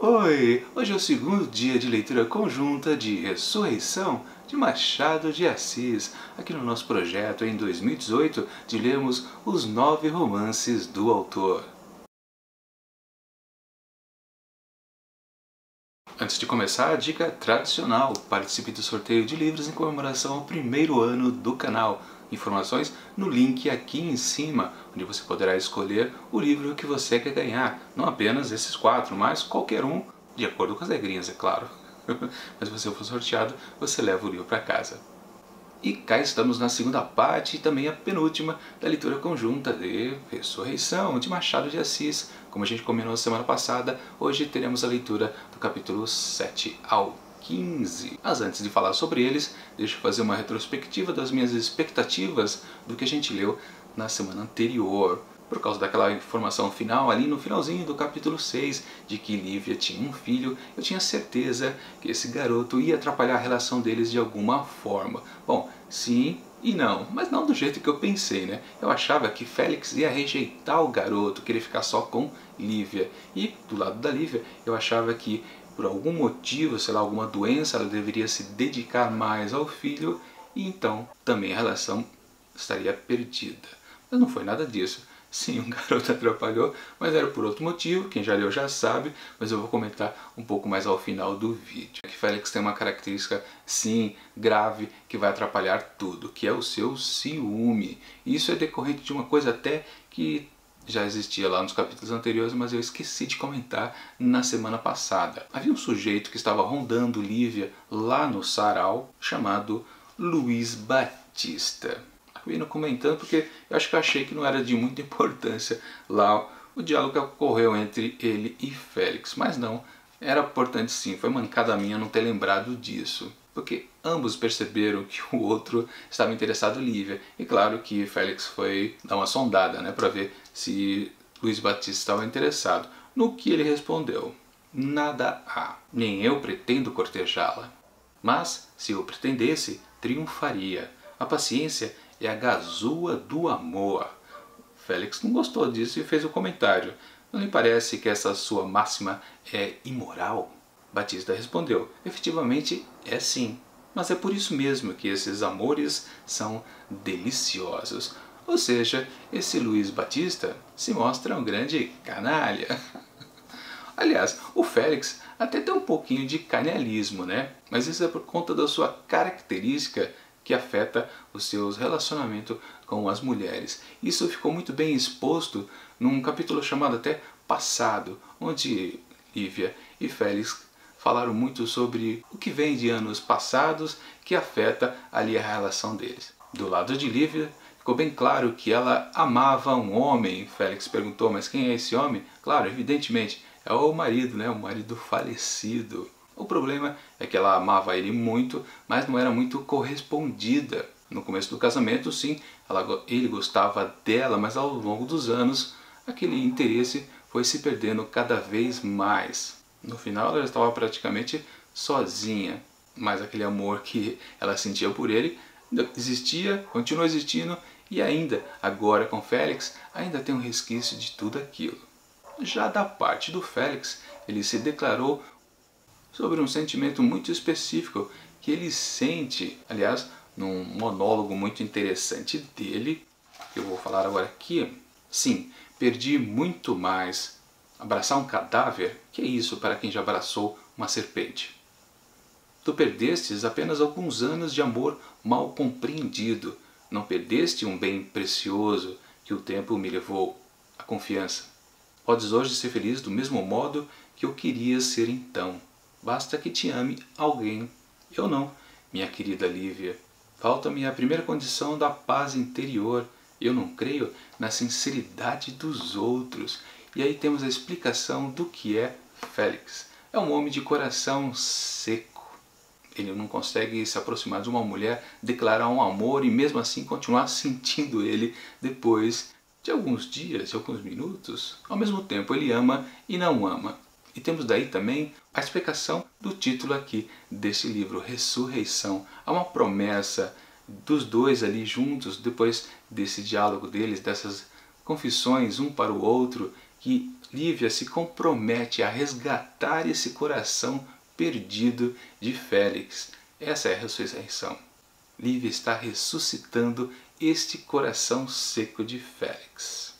Oi! Hoje é o segundo dia de leitura conjunta de Ressurreição de Machado de Assis, aqui no nosso projeto em 2018 de lermos os nove romances do autor. Antes de começar, a dica tradicional: participe do sorteio de livros em comemoração ao primeiro ano do canal. Informações no link aqui em cima, onde você poderá escolher o livro que você quer ganhar. Não apenas esses quatro, mas qualquer um, de acordo com as regrinhas, é claro. mas se você for sorteado, você leva o livro para casa. E cá estamos na segunda parte e também a penúltima da leitura conjunta de Ressurreição de Machado de Assis. Como a gente combinou semana passada, hoje teremos a leitura do capítulo 7 ao 15. Mas antes de falar sobre eles, deixa eu fazer uma retrospectiva das minhas expectativas do que a gente leu na semana anterior. Por causa daquela informação final ali no finalzinho do capítulo 6 de que Lívia tinha um filho, eu tinha certeza que esse garoto ia atrapalhar a relação deles de alguma forma. Bom, sim, e não, mas não do jeito que eu pensei, né? Eu achava que Félix ia rejeitar o garoto, querer ficar só com Lívia. E do lado da Lívia, eu achava que por algum motivo, sei lá, alguma doença, ela deveria se dedicar mais ao filho e então também a relação estaria perdida. Mas não foi nada disso. Sim, um garoto atrapalhou, mas era por outro motivo, quem já leu já sabe, mas eu vou comentar um pouco mais ao final do vídeo. Que Félix tem uma característica, sim, grave, que vai atrapalhar tudo, que é o seu ciúme. Isso é decorrente de uma coisa até que já existia lá nos capítulos anteriores, mas eu esqueci de comentar na semana passada. Havia um sujeito que estava rondando Lívia lá no sarau, chamado Luiz Batista. Acabei não comentando porque eu acho que eu achei que não era de muita importância lá o diálogo que ocorreu entre ele e Félix, mas não, era importante sim, foi mancada minha não ter lembrado disso porque ambos perceberam que o outro estava interessado em Lívia. E claro que Félix foi dar uma sondada né, para ver se Luiz Batista estava interessado. No que ele respondeu: Nada há, nem eu pretendo cortejá-la. Mas, se eu pretendesse, triunfaria. A paciência é a gazua do amor. Félix não gostou disso e fez o um comentário. Não lhe parece que essa sua máxima é imoral? Batista respondeu: Efetivamente é sim, mas é por isso mesmo que esses amores são deliciosos. Ou seja, esse Luiz Batista se mostra um grande canalha. Aliás, o Félix até tem um pouquinho de canalismo, né? Mas isso é por conta da sua característica que afeta os seus relacionamentos com as mulheres. Isso ficou muito bem exposto num capítulo chamado até Passado, onde Lívia e Félix falaram muito sobre o que vem de anos passados que afeta ali a relação deles. Do lado de Lívia, ficou bem claro que ela amava um homem. Félix perguntou, mas quem é esse homem? Claro, evidentemente, é o marido, né? o marido falecido. O problema é que ela amava ele muito, mas não era muito correspondida. No começo do casamento, sim, ela, ele gostava dela, mas ao longo dos anos, aquele interesse foi se perdendo cada vez mais. No final ela estava praticamente sozinha, mas aquele amor que ela sentia por ele existia, continua existindo e ainda, agora com Félix, ainda tem um resquício de tudo aquilo. Já da parte do Félix, ele se declarou sobre um sentimento muito específico que ele sente, aliás, num monólogo muito interessante dele, que eu vou falar agora aqui. Sim, perdi muito mais Abraçar um cadáver? Que é isso para quem já abraçou uma serpente? Tu perdestes apenas alguns anos de amor mal compreendido. Não perdeste um bem precioso que o tempo me levou, a confiança. Podes hoje ser feliz do mesmo modo que eu queria ser então. Basta que te ame alguém. Eu não, minha querida Lívia. Falta-me a primeira condição da paz interior. Eu não creio na sinceridade dos outros e aí temos a explicação do que é Félix. É um homem de coração seco. Ele não consegue se aproximar de uma mulher, declarar um amor e mesmo assim continuar sentindo ele depois de alguns dias, de alguns minutos. Ao mesmo tempo, ele ama e não ama. E temos daí também a explicação do título aqui desse livro, Ressurreição. Há uma promessa dos dois ali juntos, depois desse diálogo deles, dessas confissões um para o outro, que Lívia se compromete a resgatar esse coração perdido de Félix. Essa é a ressurreição. Lívia está ressuscitando este coração seco de Félix.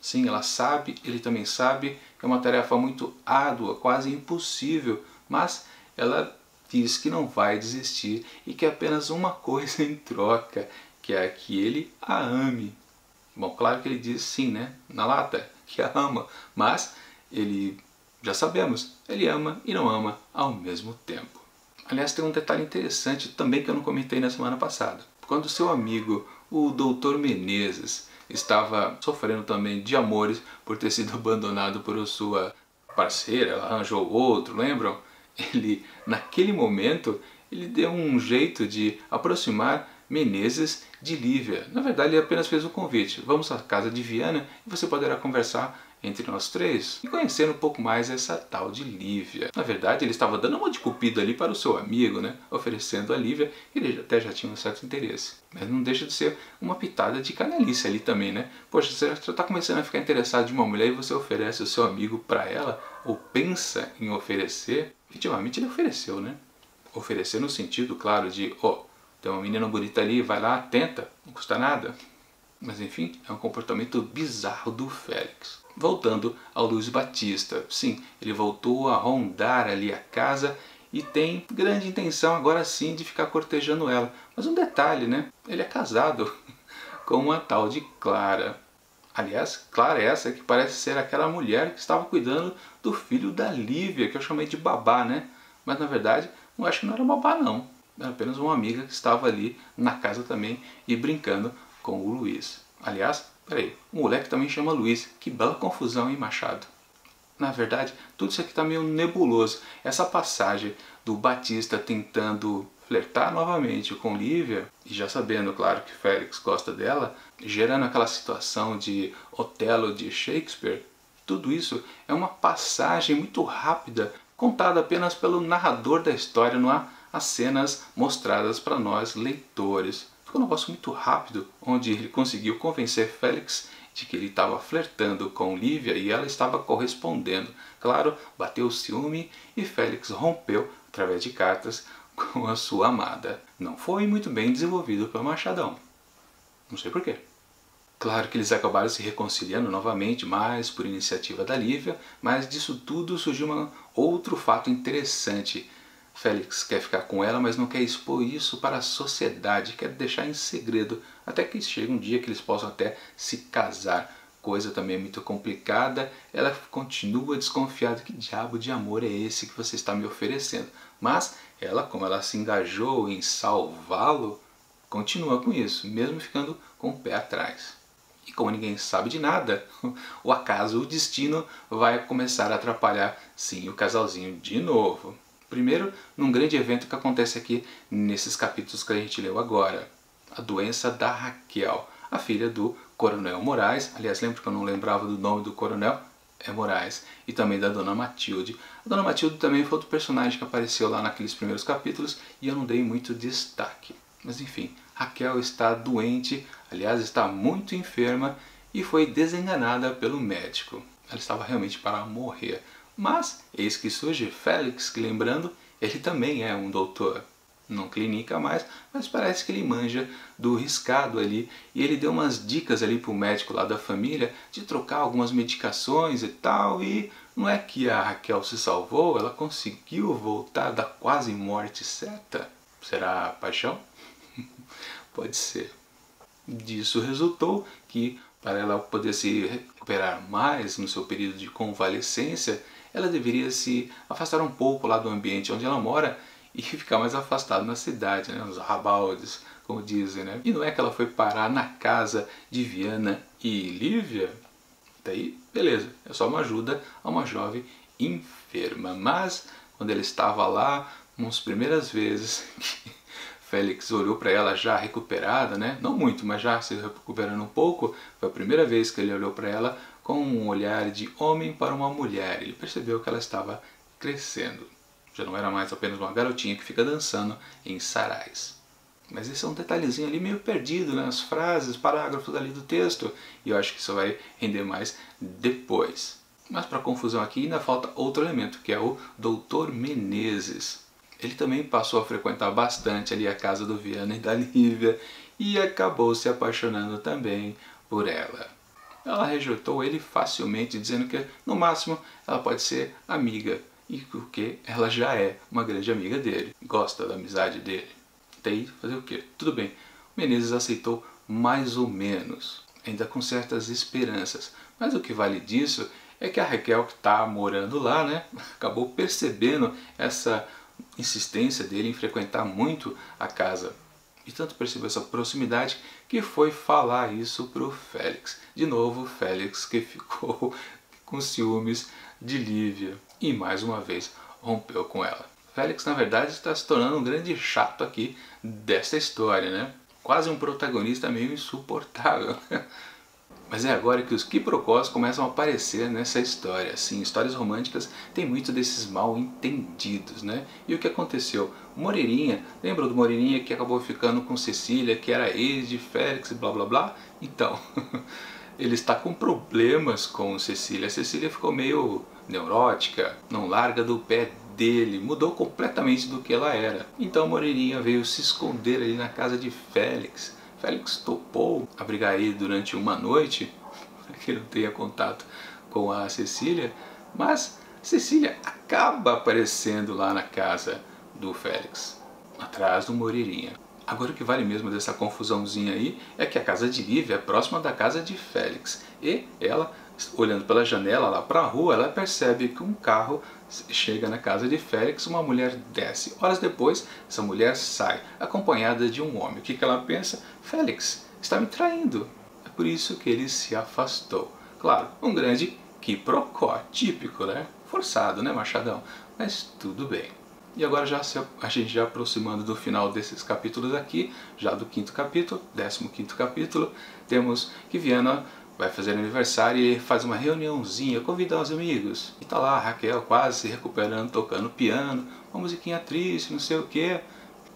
Sim, ela sabe, ele também sabe, é uma tarefa muito árdua, quase impossível, mas ela diz que não vai desistir e que apenas uma coisa em troca, que é que ele a ame. Bom, claro que ele diz sim, né? Na lata, que a ama, mas ele, já sabemos, ele ama e não ama ao mesmo tempo. Aliás, tem um detalhe interessante também que eu não comentei na semana passada. Quando seu amigo, o Dr. Menezes, estava sofrendo também de amores por ter sido abandonado por sua parceira, ela arranjou outro, lembram? Ele, naquele momento, ele deu um jeito de aproximar Menezes de Lívia. Na verdade, ele apenas fez o um convite. Vamos à casa de Viana e você poderá conversar entre nós três e conhecer um pouco mais essa tal de Lívia. Na verdade, ele estava dando uma de cupido ali para o seu amigo, né? Oferecendo a Lívia, ele até já tinha um certo interesse. Mas não deixa de ser uma pitada de canalice ali também, né? Poxa, você já está começando a ficar interessado de uma mulher e você oferece o seu amigo para ela, ou pensa em oferecer. Efetivamente ele ofereceu, né? Oferecer no sentido, claro, de, ó, oh, tem uma menina bonita ali, vai lá, tenta, não custa nada. Mas enfim, é um comportamento bizarro do Félix. Voltando ao Luiz Batista, sim, ele voltou a rondar ali a casa e tem grande intenção agora sim de ficar cortejando ela. Mas um detalhe, né? Ele é casado com uma tal de Clara. Aliás, Clara é essa que parece ser aquela mulher que estava cuidando do filho da Lívia, que eu chamei de babá, né? Mas na verdade, eu acho que não era babá não era apenas uma amiga que estava ali na casa também e brincando com o Luiz. Aliás, peraí, o moleque também chama Luiz. Que bela confusão, hein, Machado? Na verdade, tudo isso aqui está meio nebuloso. Essa passagem do Batista tentando flertar novamente com Lívia, e já sabendo, claro, que Félix gosta dela, gerando aquela situação de Otelo de Shakespeare, tudo isso é uma passagem muito rápida, contada apenas pelo narrador da história, não há as cenas mostradas para nós leitores. Ficou um negócio muito rápido, onde ele conseguiu convencer Félix de que ele estava flertando com Lívia e ela estava correspondendo. Claro, bateu o ciúme e Félix rompeu, através de cartas, com a sua amada. Não foi muito bem desenvolvido pelo Machadão. Não sei porquê. Claro que eles acabaram se reconciliando novamente, mais por iniciativa da Lívia, mas disso tudo surgiu um outro fato interessante. Félix quer ficar com ela, mas não quer expor isso para a sociedade, quer deixar em segredo, até que chegue um dia que eles possam até se casar. Coisa também muito complicada, ela continua desconfiada, que diabo de amor é esse que você está me oferecendo? Mas ela, como ela se engajou em salvá-lo, continua com isso, mesmo ficando com o pé atrás. E como ninguém sabe de nada, o acaso, o destino vai começar a atrapalhar sim o casalzinho de novo. Primeiro, num grande evento que acontece aqui nesses capítulos que a gente leu agora. A doença da Raquel, a filha do Coronel Moraes. Aliás, lembro que eu não lembrava do nome do Coronel? É Moraes. E também da Dona Matilde. A Dona Matilde também foi outro personagem que apareceu lá naqueles primeiros capítulos e eu não dei muito destaque. Mas enfim, Raquel está doente, aliás, está muito enferma e foi desenganada pelo médico. Ela estava realmente para morrer. Mas, eis que surge Félix, que lembrando, ele também é um doutor. Não clinica mais, mas parece que ele manja do riscado ali. E ele deu umas dicas ali pro médico lá da família de trocar algumas medicações e tal. E não é que a Raquel se salvou, ela conseguiu voltar da quase morte certa. Será paixão? Pode ser. Disso resultou que, para ela poder se recuperar mais no seu período de convalescência, ela deveria se afastar um pouco lá do ambiente onde ela mora e ficar mais afastada na cidade, né, nos arrabaldes, como dizem. Né? E não é que ela foi parar na casa de Viana e Lívia? Daí, beleza, é só uma ajuda a uma jovem enferma. Mas, quando ela estava lá, umas primeiras vezes Félix olhou para ela já recuperada, né? não muito, mas já se recuperando um pouco, foi a primeira vez que ele olhou para ela com um olhar de homem para uma mulher. Ele percebeu que ela estava crescendo. Já não era mais apenas uma garotinha que fica dançando em sarais. Mas esse é um detalhezinho ali meio perdido nas né? frases, parágrafos ali do texto, e eu acho que isso vai render mais depois. Mas para confusão aqui ainda falta outro elemento, que é o Dr. Menezes. Ele também passou a frequentar bastante ali a casa do Viana e da Lívia e acabou se apaixonando também por ela. Ela rejeitou ele facilmente, dizendo que no máximo ela pode ser amiga, e porque ela já é uma grande amiga dele, gosta da amizade dele. Daí fazer o quê? Tudo bem. O Menezes aceitou mais ou menos, ainda com certas esperanças. Mas o que vale disso é que a Raquel que está morando lá, né, acabou percebendo essa insistência dele em frequentar muito a casa. E tanto percebeu essa proximidade que foi falar isso para o Félix. De novo, Félix que ficou com ciúmes de Lívia e mais uma vez rompeu com ela. Félix, na verdade, está se tornando um grande chato aqui dessa história, né? Quase um protagonista meio insuportável. Mas é agora que os quiprocós começam a aparecer nessa história. Assim, histórias românticas têm muito desses mal entendidos, né? E o que aconteceu? Moreirinha, lembra do Moreirinha que acabou ficando com Cecília, que era ex de Félix blá blá blá? Então, ele está com problemas com Cecília. A Cecília ficou meio neurótica, não larga do pé dele, mudou completamente do que ela era. Então Moreirinha veio se esconder ali na casa de Félix Félix topou abrigar ele durante uma noite, para que não tenha contato com a Cecília, mas Cecília acaba aparecendo lá na casa do Félix, atrás do Moreirinha. Agora o que vale mesmo dessa confusãozinha aí é que a casa de Lívia é próxima da casa de Félix e ela olhando pela janela lá para a rua, ela percebe que um carro chega na casa de Félix, uma mulher desce. Horas depois, essa mulher sai, acompanhada de um homem. O que, ela pensa? Félix está me traindo. É por isso que ele se afastou. Claro, um grande quiprocó, típico, né? Forçado, né, Machadão? Mas tudo bem. E agora já se, a gente já aproximando do final desses capítulos aqui, já do quinto capítulo, décimo quinto capítulo, temos que Viana vai fazer aniversário e faz uma reuniãozinha, convida os amigos. E tá lá Raquel quase se recuperando, tocando piano, uma musiquinha triste, não sei o que.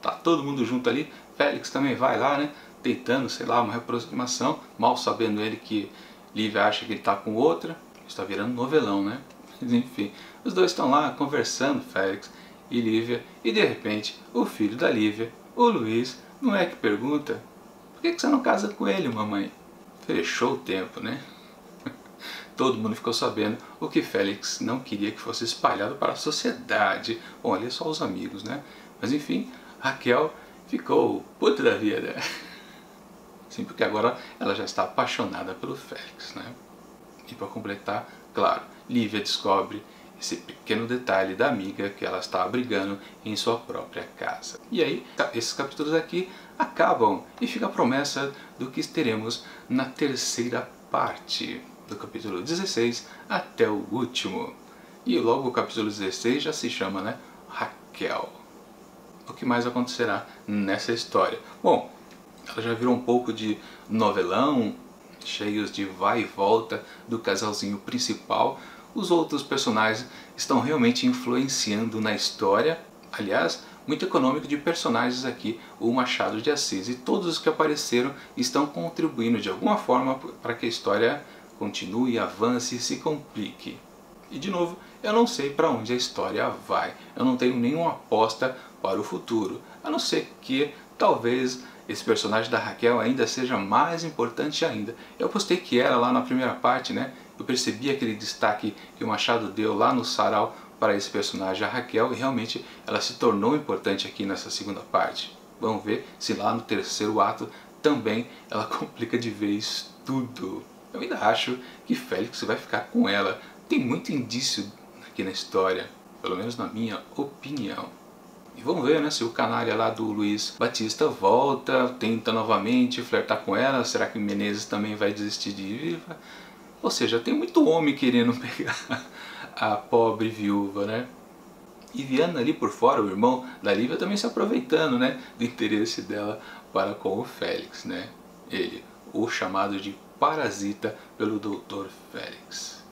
Tá todo mundo junto ali. Félix também vai lá, né? Tentando, sei lá, uma reaproximação, mal sabendo ele que Lívia acha que ele tá com outra. Está virando novelão, né? Enfim, os dois estão lá conversando, Félix e Lívia, e de repente o filho da Lívia, o Luiz, não é que pergunta: por que você não casa com ele, mamãe? Fechou o tempo, né? Todo mundo ficou sabendo o que Félix não queria que fosse espalhado para a sociedade. Bom, ali é só os amigos, né? Mas enfim, Raquel ficou puta da vida. Sim, porque agora ela já está apaixonada pelo Félix, né? E para completar, claro, Lívia descobre esse pequeno detalhe da amiga que ela está abrigando em sua própria casa. E aí, esses capítulos aqui acabam e fica a promessa do que teremos na terceira parte do capítulo 16 até o último. E logo o capítulo 16 já se chama, né, Raquel. O que mais acontecerá nessa história? Bom, ela já virou um pouco de novelão, cheios de vai e volta do casalzinho principal. Os outros personagens estão realmente influenciando na história. Aliás, muito econômico de personagens aqui, o Machado de Assis. E todos os que apareceram estão contribuindo de alguma forma para que a história continue, avance e se complique. E de novo, eu não sei para onde a história vai. Eu não tenho nenhuma aposta para o futuro. A não ser que talvez esse personagem da Raquel ainda seja mais importante ainda. Eu postei que era lá na primeira parte, né? Eu percebi aquele destaque que o Machado deu lá no sarau para esse personagem, a Raquel, e realmente ela se tornou importante aqui nessa segunda parte. Vamos ver se lá no terceiro ato também ela complica de vez tudo. Eu ainda acho que Félix vai ficar com ela. Tem muito indício aqui na história, pelo menos na minha opinião. E vamos ver né, se o canalha lá do Luiz Batista volta, tenta novamente flertar com ela. Será que Menezes também vai desistir de Viva? Ou seja, tem muito homem querendo pegar a pobre viúva, né? E Viana ali por fora, o irmão da Lívia, também se aproveitando, né, do interesse dela para com o Félix, né? Ele, o chamado de parasita pelo Dr. Félix.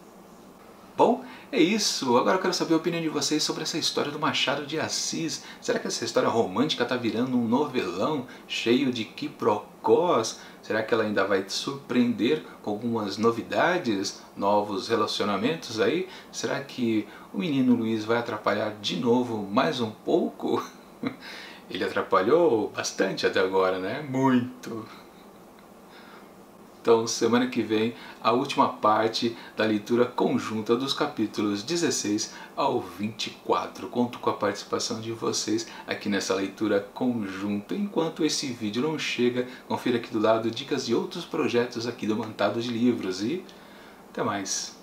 Bom, é isso. Agora eu quero saber a opinião de vocês sobre essa história do Machado de Assis. Será que essa história romântica está virando um novelão cheio de quiprocós? Será que ela ainda vai te surpreender com algumas novidades, novos relacionamentos aí? Será que o menino Luiz vai atrapalhar de novo mais um pouco? Ele atrapalhou bastante até agora, né? Muito! Então, semana que vem, a última parte da leitura conjunta dos capítulos 16 ao 24. Conto com a participação de vocês aqui nessa leitura conjunta. Enquanto esse vídeo não chega, confira aqui do lado dicas de outros projetos aqui do Mantado de Livros e até mais!